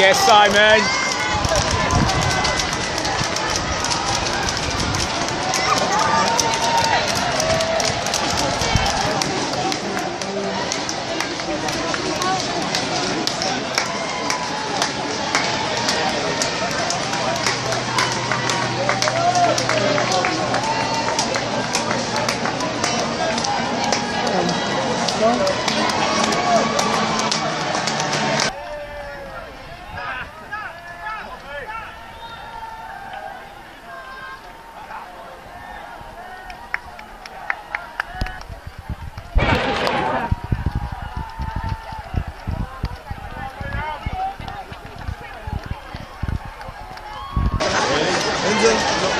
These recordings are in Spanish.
Yes, Simon.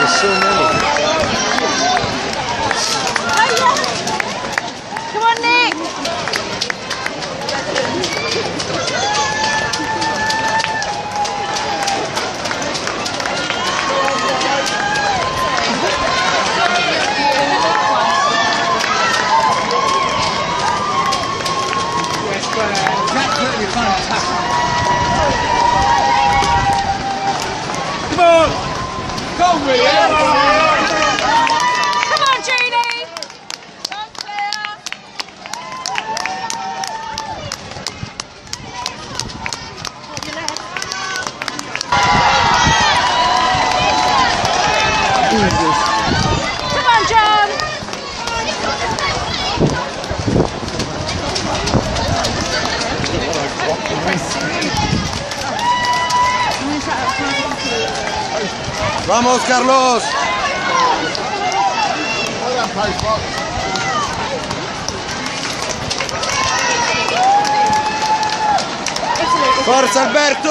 Kasuma. Vamos, Carlos. Forza Alberto!